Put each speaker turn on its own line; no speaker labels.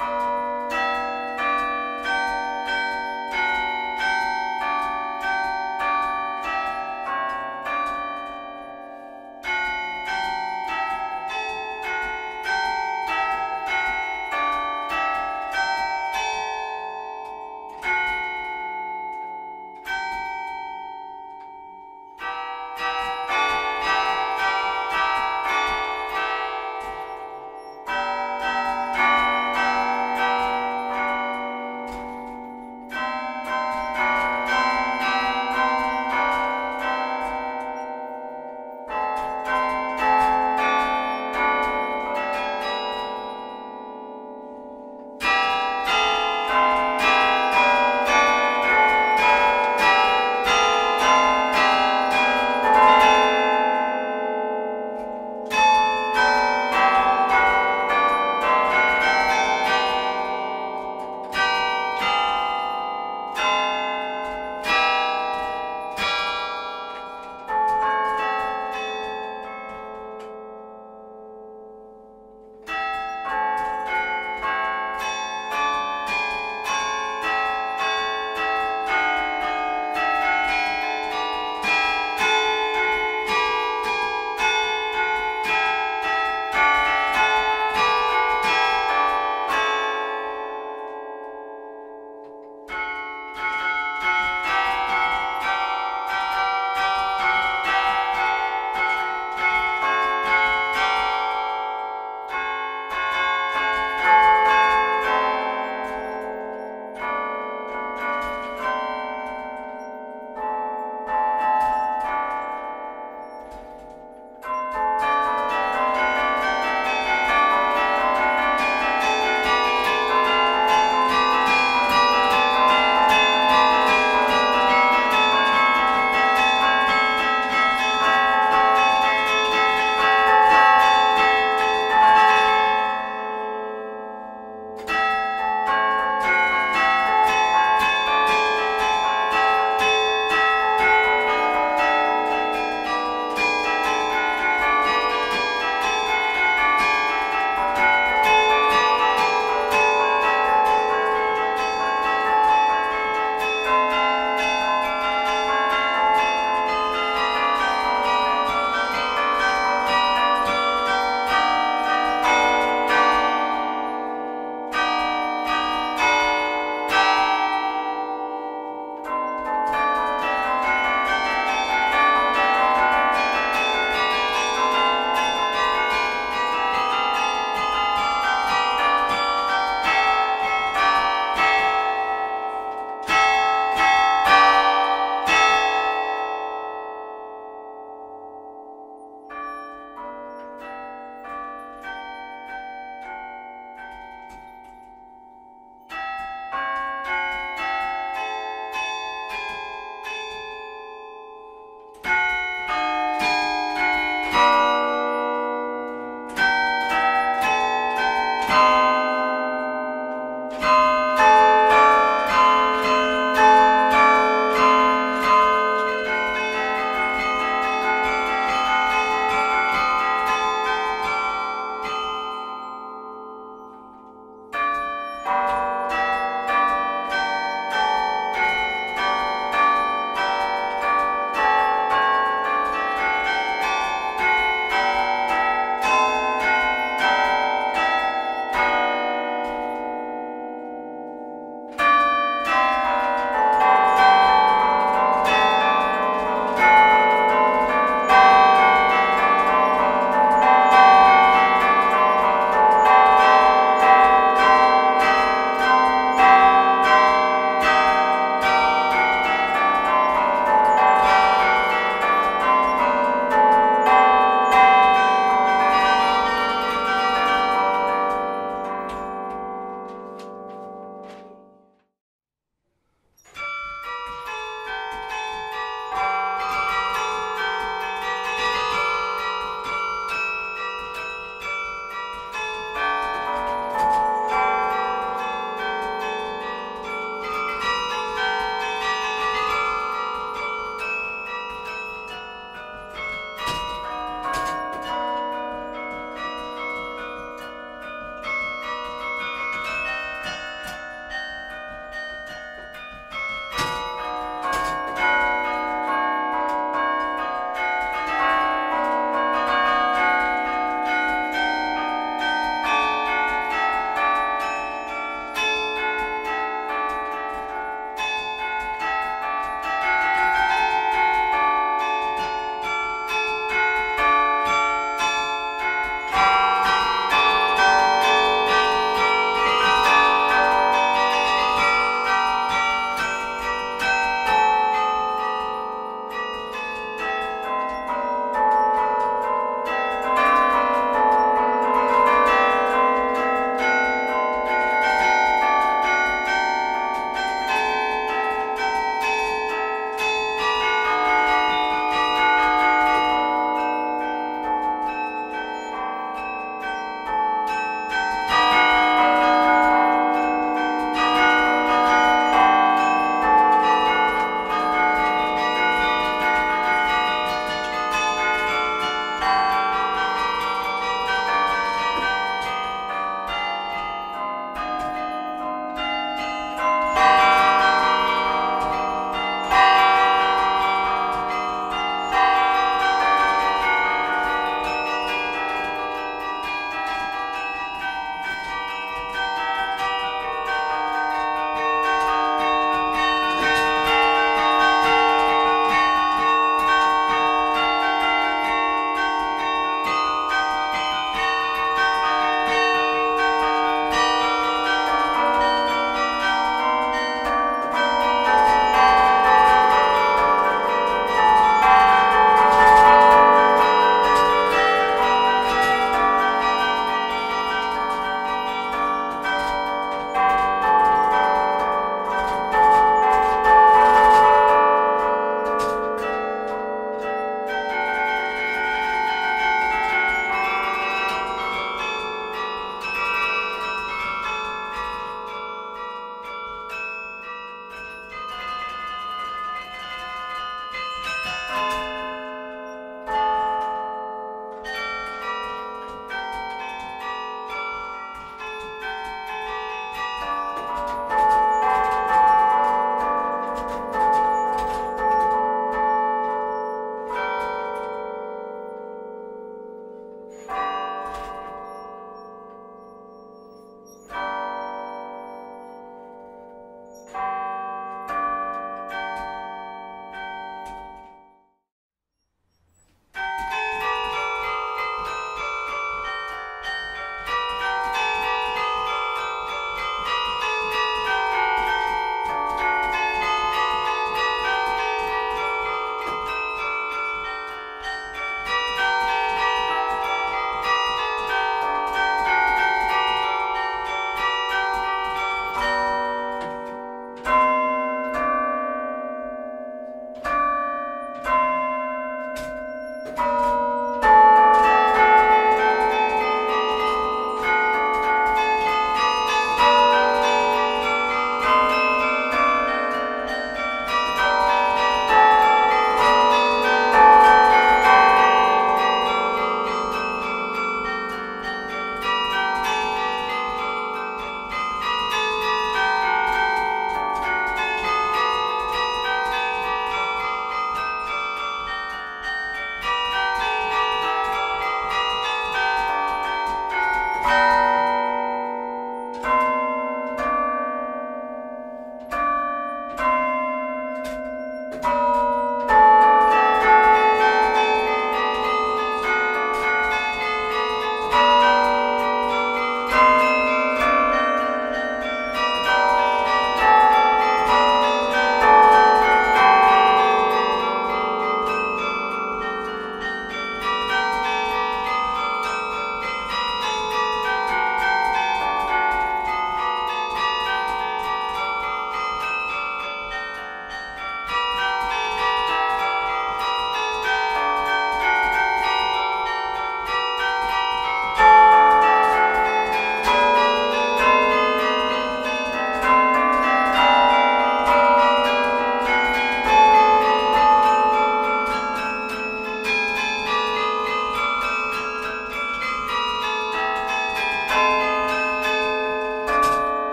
Bye.